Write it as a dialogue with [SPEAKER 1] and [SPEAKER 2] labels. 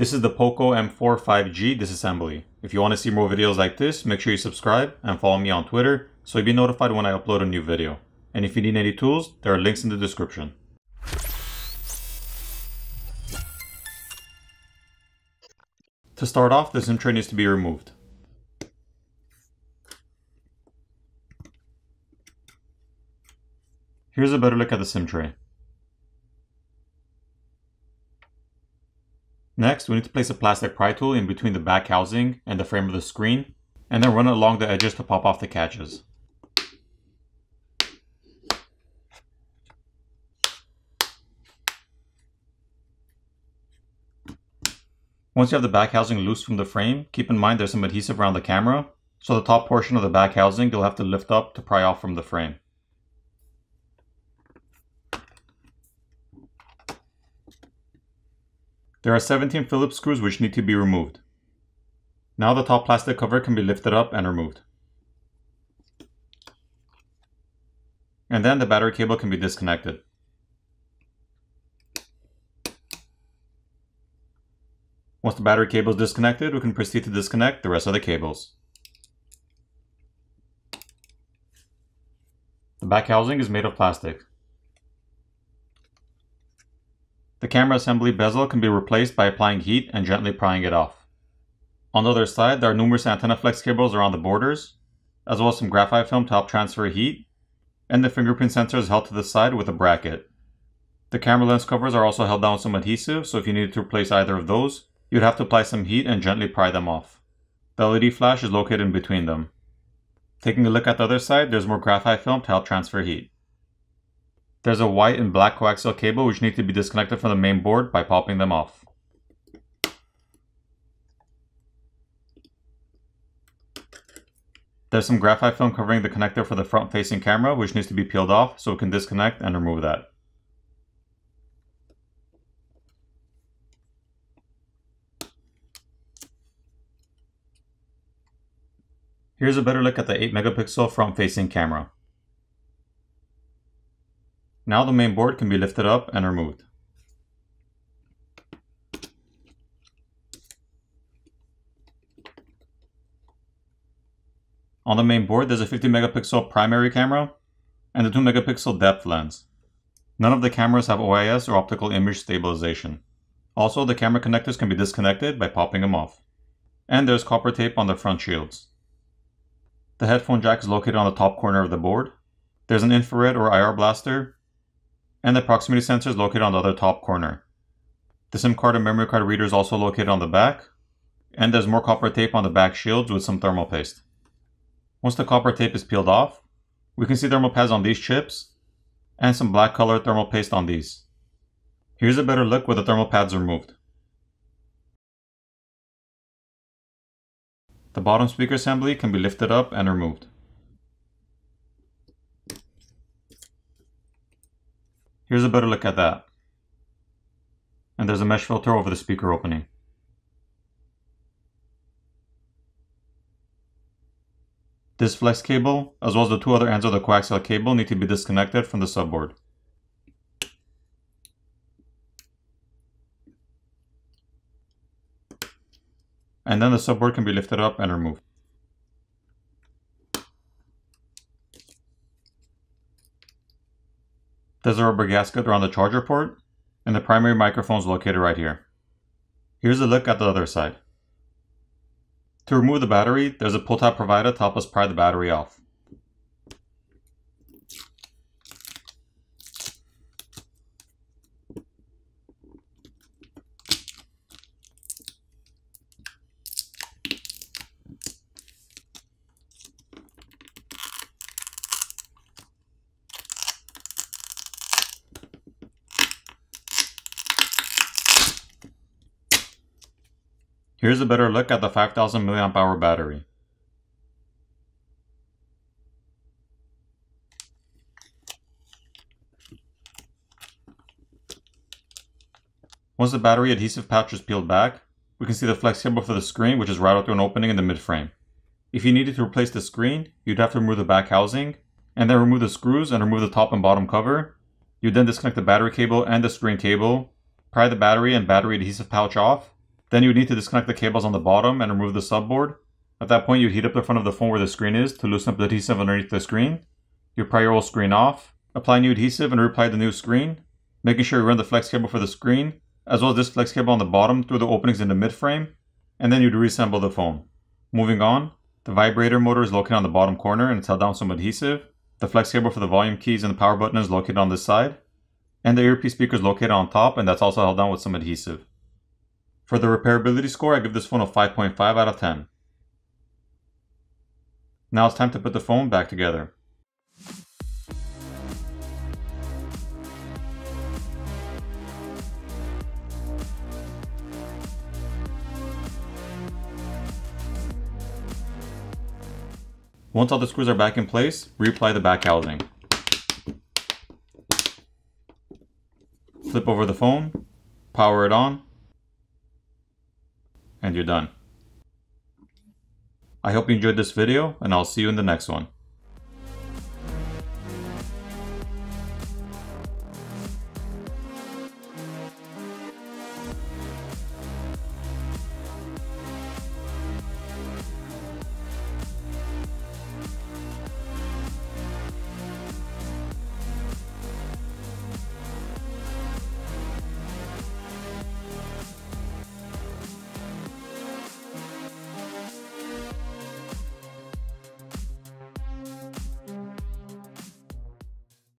[SPEAKER 1] This is the POCO M4 5G disassembly. If you want to see more videos like this, make sure you subscribe and follow me on Twitter so you'll be notified when I upload a new video. And if you need any tools, there are links in the description. To start off, the SIM tray needs to be removed. Here's a better look at the SIM tray. Next, we need to place a plastic pry tool in between the back housing and the frame of the screen, and then run it along the edges to pop off the catches. Once you have the back housing loose from the frame, keep in mind there's some adhesive around the camera, so the top portion of the back housing you'll have to lift up to pry off from the frame. There are 17 Phillips screws which need to be removed. Now the top plastic cover can be lifted up and removed. And then the battery cable can be disconnected. Once the battery cable is disconnected, we can proceed to disconnect the rest of the cables. The back housing is made of plastic. The camera assembly bezel can be replaced by applying heat and gently prying it off. On the other side, there are numerous antenna flex cables around the borders, as well as some graphite film to help transfer heat, and the fingerprint sensor is held to the side with a bracket. The camera lens covers are also held down with some adhesive, so if you needed to replace either of those, you'd have to apply some heat and gently pry them off. The LED flash is located in between them. Taking a look at the other side, there's more graphite film to help transfer heat. There's a white and black coaxial cable which need to be disconnected from the main board by popping them off. There's some graphite film covering the connector for the front facing camera which needs to be peeled off so we can disconnect and remove that. Here's a better look at the 8 megapixel front facing camera. Now the main board can be lifted up and removed. On the main board, there's a 50 megapixel primary camera and a 2 megapixel depth lens. None of the cameras have OIS or optical image stabilization. Also, the camera connectors can be disconnected by popping them off. And there's copper tape on the front shields. The headphone jack is located on the top corner of the board. There's an infrared or IR blaster and the proximity sensor is located on the other top corner. The SIM card and memory card reader is also located on the back, and there's more copper tape on the back shields with some thermal paste. Once the copper tape is peeled off, we can see thermal pads on these chips, and some black colored thermal paste on these. Here's a better look with the thermal pads removed. The bottom speaker assembly can be lifted up and removed. Here's a better look at that. And there's a mesh filter over the speaker opening. This flex cable, as well as the two other ends of the coaxial cable need to be disconnected from the subboard. And then the subboard can be lifted up and removed. There's a rubber gasket around the charger port, and the primary microphone is located right here. Here's a look at the other side. To remove the battery, there's a pull tab provided to help us pry the battery off. Here's a better look at the 5000 mAh battery. Once the battery adhesive pouch is peeled back, we can see the flex cable for the screen which is routed through an opening in the mid-frame. If you needed to replace the screen, you'd have to remove the back housing, and then remove the screws and remove the top and bottom cover. You'd then disconnect the battery cable and the screen cable, pry the battery and battery adhesive pouch off, Then you would need to disconnect the cables on the bottom and remove the subboard. At that point, you'd heat up the front of the phone where the screen is to loosen up the adhesive underneath the screen. You pry your old screen off, apply new adhesive and reapply the new screen, making sure you run the flex cable for the screen, as well as this flex cable on the bottom through the openings in the mid frame, and then you'd reassemble the phone. Moving on, the vibrator motor is located on the bottom corner and it's held down with some adhesive. The flex cable for the volume keys and the power button is located on this side. And the earpiece speaker is located on top and that's also held down with some adhesive. For the repairability score, I give this phone a 5.5 out of 10. Now it's time to put the phone back together. Once all the screws are back in place, reapply the back housing. Flip over the phone, power it on, and you're done. I hope you enjoyed this video, and I'll see you in the next one.